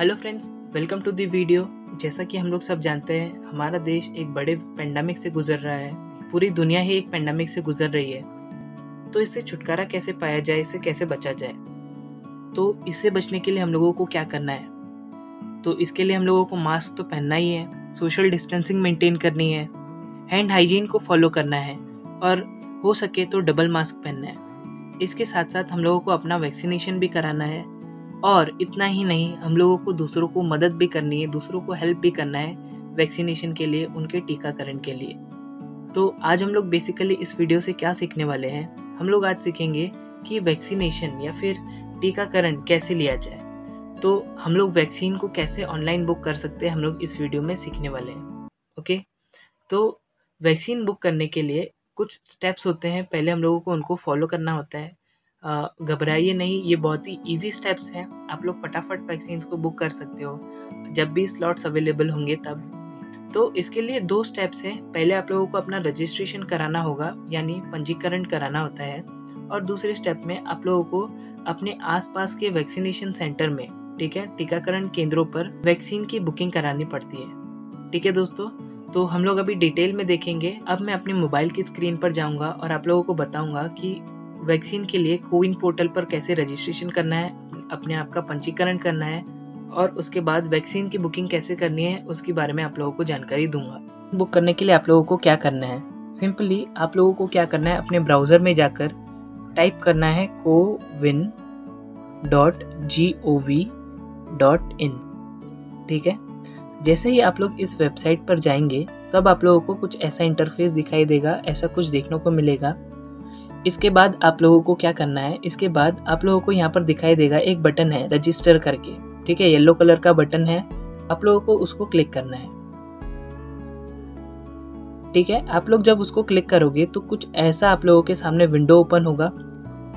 Hello friends welcome to the video जैसा कि हम लोग सब जानते हैं, हमारा देश एक बड़े पेंडेमिक से गुजर रहा है। पूरी दुनिया ही एक पेंडेमिक से गुजर रही है। तो इससे छुटकारा कैसे पाया जाए इससे कैसे बचा जाए? तो इससे बचने के लिए हम लोगों को क्या करना है? तो इसके लिए हम लोगों को मास्क तो पहनना ही है सोशल डिस्टेंसिंग मेंटेन करनी है हैंड हाइजीन को फॉलो करना है, और हो सके तो डबल मास्क पहनना है। इसके साथ साथ हम लोगों को अपना वैक्सीनेशन भी कराना है और इतना ही नहीं, हम लोगों को दूसरों को मदद भी करनी है, दूसरों को हेल्प भी करना है वैक्सीनेशन के लिए, उनके टीकाकरण के लिए। तो आज हम लोग बेसिकली इस वीडियो से क्या सीखने वाले हैं? हम लोग आज सीखेंगे कि वैक्सीनेशन या फिर टीकाकरण कैसे लिया जाए। तो हम लोग वैक्सीन को कैसे ऑनलाइन बुक कर सकते हैं, हम लोग इस वीडियो में सीखने वाले हैं। ओके तो वैक्सीन बुक करने के लिए कुछ स्टेप्स होते हैं, पहले हम लोगों को उनको फॉलो करना होता है। घबराइए नहीं, ये बहुत ही इजी स्टेप्स हैं। आप लोग फटाफट वैक्सीन को बुक कर सकते हो। जब भी स्लॉट्स अवेलेबल होंगे तब। तो इसके लिए दो स्टेप्स हैं। पहले आप लोगों को अपना रजिस्ट्रेशन कराना होगा, यानी पंजीकरण कराना होता है। और दूसरे स्टेप में आप लोगों को अपने आसपास के वैक्सीनेशन सेंटर में, ठीक है, टीकाकरण केंद्रों पर वैक्सीन की बुकिंग करानी पड़ती है। ठीक है दोस्तों? तो हम लोग अभी डिटेल में देखेंगे। अब मैं अपने मोबाइल की स्क्रीन पर जाऊँगा और आप लोगों को बताऊँगा कि वैक्सीन के लिए कोविन पोर्टल पर कैसे रजिस्ट्रेशन करना है, अपने आप का पंजीकरण करना है और उसके बाद वैक्सीन की बुकिंग कैसे करनी है, उसके बारे में आप लोगों को जानकारी दूँगा। बुक करने के लिए आप लोगों को क्या करना है? सिंपली आप लोगों को क्या करना है, अपने ब्राउज़र में जाकर टाइप करना है CoWIN dot G O V dot in. ठीक है? जैसे ही आप लोग इस वेबसाइट पर जाएँगे, तब आप लोगों को कुछ ऐसा इंटरफेस दिखाई देगा, ऐसा कुछ देखने को मिलेगा इसके बाद आप लोगों को क्या करना है? इसके बाद आप लोगों को यहाँ पर दिखाई देगा एक बटन है रजिस्टर करके। ठीक है येलो कलर का बटन है। आप लोगों को उसको क्लिक करना है। ठीक है, आप लोग जब उसको क्लिक करोगे तो कुछ ऐसा आप लोगों के सामने विंडो ओपन होगा,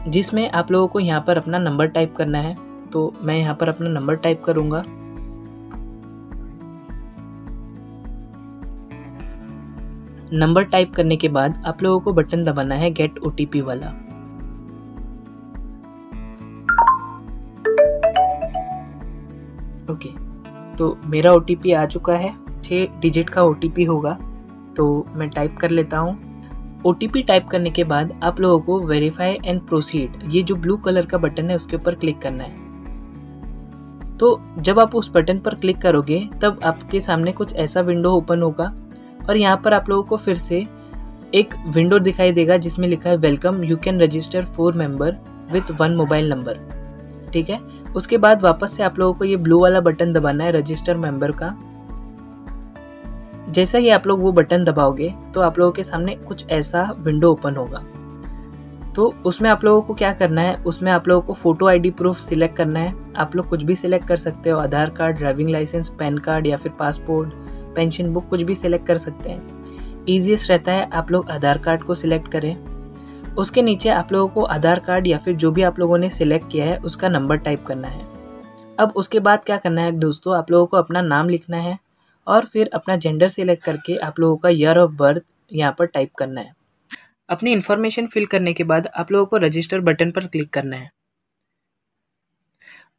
जिसमें आप लोगों को यहाँ पर अपना नंबर टाइप करना है। तो मैं यहाँ पर अपना नंबर टाइप करूँगा। नंबर टाइप करने के बाद आप लोगों को बटन दबाना है गेट ओटीपी वाला। ओके तो मेरा ओटीपी आ चुका है। छः डिजिट का ओटीपी होगा तो मैं टाइप कर लेता हूँ। OTP टाइप करने के बाद आप लोगों को वेरीफाई एंड प्रोसीड ये जो ब्लू कलर का बटन है, उसके ऊपर क्लिक करना है। तो जब आप उस बटन पर क्लिक करोगे, तब आपके सामने कुछ ऐसा विंडो ओपन होगा और यहाँ पर आप लोगों को फिर से एक विंडो दिखाई देगा जिसमें लिखा है welcome you can register four member with one mobile number ठीक है? उसके बाद वापस से आप लोगों को ये ब्लू वाला बटन दबाना है रजिस्टर मेंबर का। जैसा ही आप लोग वो बटन दबाओगे तो आप लोगों के सामने कुछ ऐसा विंडो ओपन होगा। तो उसमें आप लोगों को क्या करना है? उसमें आप लोगों को फ़ोटो आईडी प्रूफ सिलेक्ट करना है। आप लोग कुछ भी सिलेक्ट कर सकते हो, Aadhaar card driving licence PAN card या फिर पासपोर्ट पेंशन बुक कुछ भी सिलेक्ट कर सकते हैं। ईजिएस्ट रहता है आप लोग आधार कार्ड को सिलेक्ट करें। उसके नीचे आप लोगों को आधार कार्ड या फिर जो भी आप लोगों ने सिलेक्ट किया है, उसका नंबर टाइप करना है। अब उसके बाद क्या करना है दोस्तों, आप लोगों को अपना नाम लिखना है और फिर अपना जेंडर सिलेक्ट करके आप लोगों का ईयर ऑफ़ बर्थ यहाँ पर टाइप करना है। अपनी इन्फॉर्मेशन फिल करने के बाद आप लोगों को रजिस्टर बटन पर क्लिक करना है।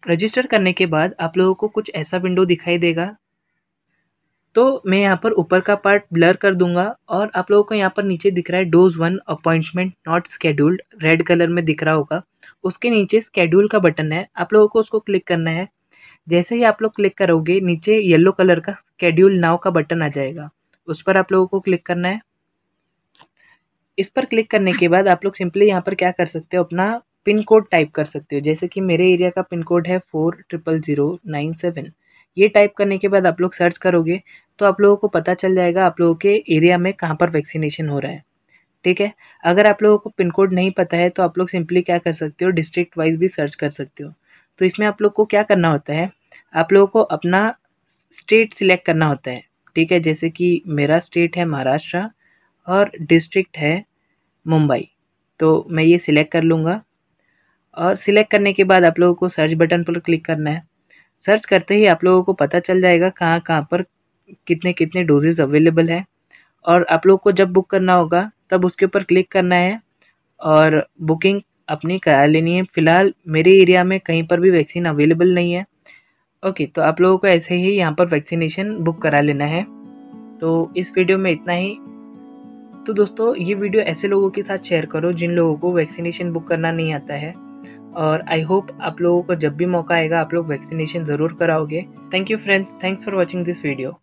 रजिस्टर करने के बाद आप लोगों को कुछ ऐसा विंडो दिखाई देगा तो मैं यहाँ पर ऊपर का पार्ट ब्लर कर दूँगा और आप लोगों को यहाँ पर नीचे दिख रहा है dose one appointment not scheduled red colour में दिख रहा होगा। उसके नीचे स्केड्यूल का बटन है। आप लोगों को उसको क्लिक करना है। जैसे ही आप लोग क्लिक करोगे, नीचे येलो कलर का स्केड्यूल नाव का बटन आ जाएगा। उस पर आप लोगों को क्लिक करना है। इस पर क्लिक करने के बाद आप लोग सिंपली यहाँ पर क्या कर सकते हो? अपना पिन कोड टाइप कर सकते हो। जैसे कि मेरे एरिया का पिन कोड है four triple zero nine seven ये टाइप करने के बाद आप लोग सर्च करोगे तो आप लोगों को पता चल जाएगा आप लोगों के एरिया में कहाँ पर वैक्सीनेशन हो रहा है। ठीक है? अगर आप लोगों को पिन कोड नहीं पता है तो आप लोग सिंपली क्या कर सकते हो डिस्ट्रिक्ट वाइज भी सर्च कर सकते हो। तो इसमें आप लोग को क्या करना होता है, आप लोगों को अपना स्टेट सिलेक्ट करना होता है। ठीक है? जैसे कि मेरा स्टेट है महाराष्ट्र और डिस्ट्रिक्ट है मुंबई। तो मैं ये सिलेक्ट कर लूँगा और सिलेक्ट करने के बाद आप लोगों को सर्च बटन पर क्लिक करना है। सर्च करते ही आप लोगों को पता चल जाएगा कहाँ कहाँ पर कितने कितने डोजेज़ अवेलेबल हैं। और आप लोग को जब बुक करना होगा, तब उसके ऊपर क्लिक करना है। और बुकिंग अपनी करा लेनी है। फ़िलहाल मेरे एरिया में कहीं पर भी वैक्सीन अवेलेबल नहीं है। ओके तो आप लोगों को ऐसे ही यहाँ पर वैक्सीनेशन बुक करा लेना है। तो इस वीडियो में इतना ही। तो दोस्तों, ये वीडियो ऐसे लोगों के साथ शेयर करो जिन लोगों को वैक्सीनेशन बुक करना नहीं आता है। और आई होप आप लोगों को जब भी मौका आएगा, आप लोग वैक्सीनेशन ज़रूर कराओगे। Thank you friends thanks for watching this video